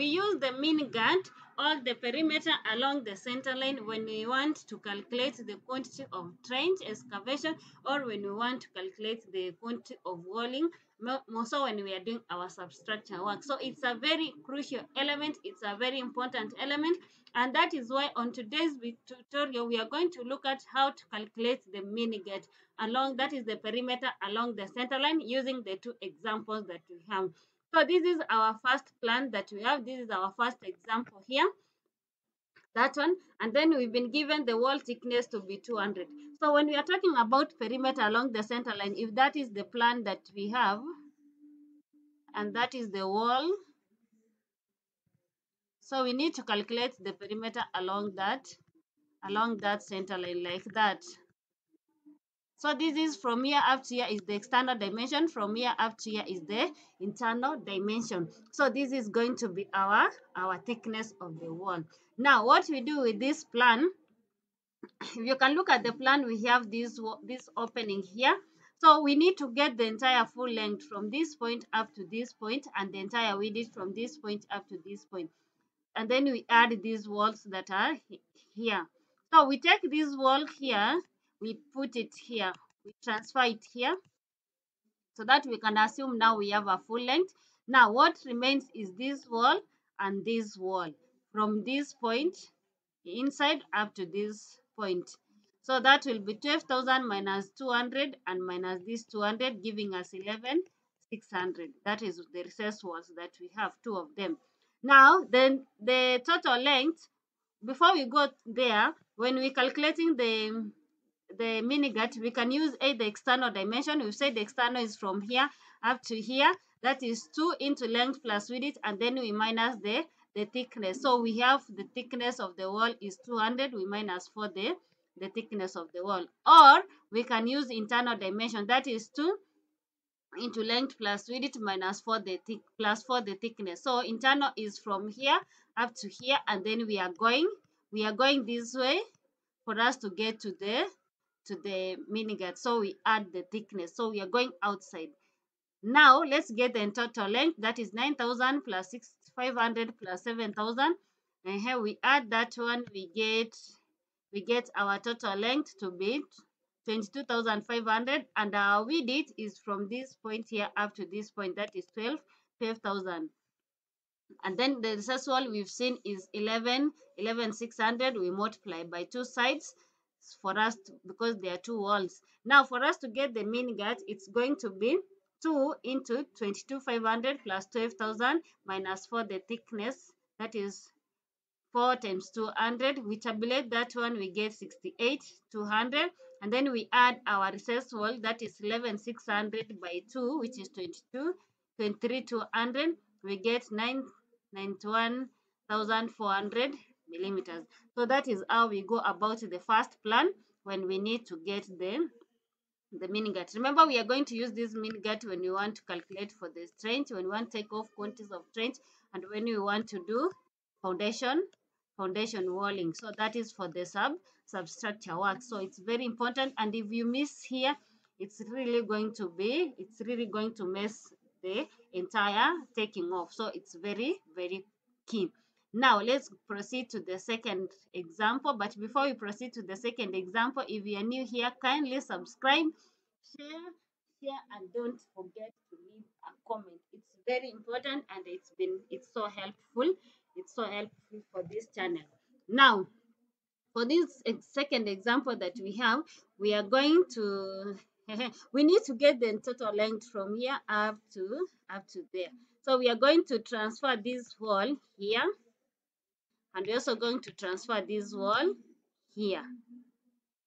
We use the mean girth or the perimeter along the center line when we want to calculate the quantity of trench excavation or when we want to calculate the quantity of walling, more so when we are doing our substructure work. So it's a very crucial element, it's a very important element, and that is why on today's tutorial we are going to look at how to calculate the mean girth along, that is the perimeter along the center line using the two examples that we have. So this is our first plan that we have. This is our first example here. That one. And then we've been given the wall thickness to be 200. So when we are talking about perimeter along the center line, if that is the plan that we have, and that is the wall, so we need to calculate the perimeter along that, along that center line like that. So this is from here up to here is the external dimension. From here up to here is the internal dimension. So this is going to be our, our thickness of the wall. Now what we do with this plan, if you can look at the plan, we have this, this opening here. So we need to get the entire full length from this point up to this point and the entire width from this point up to this point. And then we add these walls that are here. So we take this wall here we put it here. We transfer it here so that we can assume now we have a full length. Now what remains is this wall and this wall. From this point inside up to this point. So that will be 12,000 minus 200 and minus this 200 giving us 11,600 that is the recess walls that we have two of them. Now then the total length before we go there when we're calculating the the mean girth, we can use a the external dimension. We say the external is from here up to here. That is 2 into length plus width, and then we minus the, the thickness. So we have the thickness of the wall is 200. We minus 4 the, the thickness of the wall. Or we can use internal dimension. That is 2 into length plus width minus 4 the thick plus 4 the thickness. So internal is from here up to here, and then we are going we are going this way for us to get to the to the mean girth. So we add the thickness. So we are going outside. Now let's get the total length. That is 9,000 plus 6,500 plus 7,000. And uh-huh, here we add that one. We get we get our total length to be 22,500 and our width is from this point here up to this point that is 12 12,000 and then the wall we've seen is 11 11,600 we multiply by two sides for us to, because there are two walls. Now for us to get the mean girth, it's going to be 2 into 22,500 plus 12,000 minus 4 the thickness. That is 4 times 200. We tabulate that one, we get 68, 200. And then we add our recess wall, that is 11,600 by 2, which is 22, 23, 200. We get 9, 91,400 millimeters. So that is how we go about the first plan when we need to get the the mean girth. Remember, we are going to use this mean girth when we want to calculate for the trench, when we want to take off quantities of trench, and when we want to do foundation foundation walling. So that is for the sub substructure work. So it's very important. And if you miss here, it's really going to be, it's really going to mess the entire taking off. So it's very, very key. Now let's proceed to the second example. But before we proceed to the second example, if you are new here, kindly subscribe, share, share, and don't forget to leave a comment. It's very important and it's been it's so helpful. It's so helpful for this channel. Now, for this second example that we have, we are going to we need to get the total length from here up to up to there. So we are going to transfer this wall here and we're also going to transfer this wall here.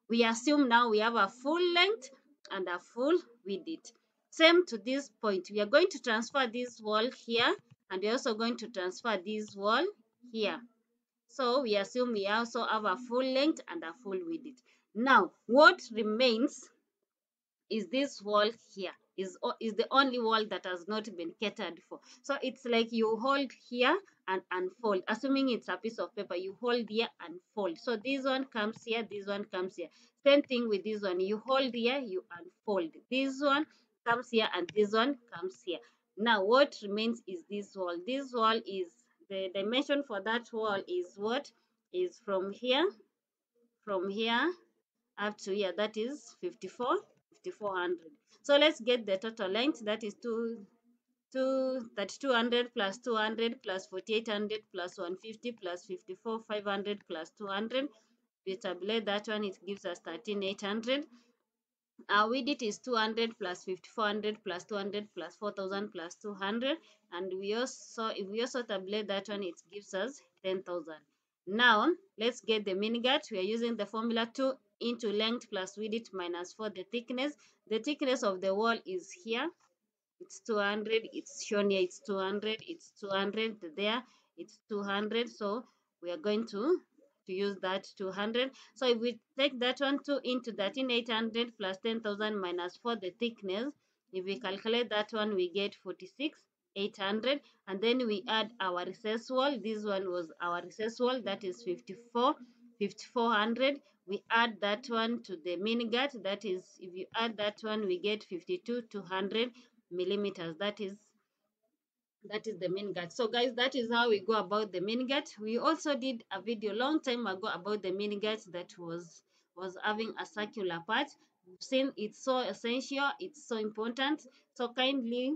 We assume now we have a full length and a full width. Same to this point. We are going to transfer this wall here and we're also going to transfer this wall here. So we assume we also have a full length and a full width. Now, what remains is this wall here is is the only wall that has not been catered for so it's like you hold here and unfold assuming it's a piece of paper you hold here and fold. So this one comes here this one comes here. Same thing with this one. You hold here you unfold. This one comes here and this one comes here. Now what remains is this wall. This wall is the dimension for that wall is what? Is from here from here up to here. That is 54 5400 so let's get the total length. That is 2 2 that 200 plus 200 plus 4800 plus 150 plus 54 500 plus 200 we tabulate that one it gives us 13800 our width is 200 plus 5400 plus 200 plus 4000 plus 200 and we also if we also tabulate that one it gives us 10000 now let's get the mean girth we are using the formula 2 into length plus width minus 4 the thickness. The thickness of the wall is here it's 200 it's shown here it's 200 it's 200 there it's 200 so we are going to to use that 200 so if we take that one 2 into 13800 plus 10000 minus 4 the thickness if we calculate that one we get 46 800 and then we add our recess wall. This one was our recess wall that is 54 5400 we add that one to the mean girth that is if you add that one we get 52 200 millimeters. That is that is the mean girth so guys that is how we go about the mean girth we also did a video long time ago about the mean girth that was was having a circular part. Since it's so essential it's so important. So kindly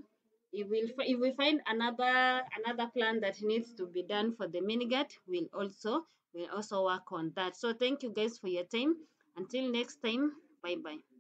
if we if we find another another plan that needs to be done for the mean girth we'll also we'll also work on that. So thank you guys for your time. Until next time bye bye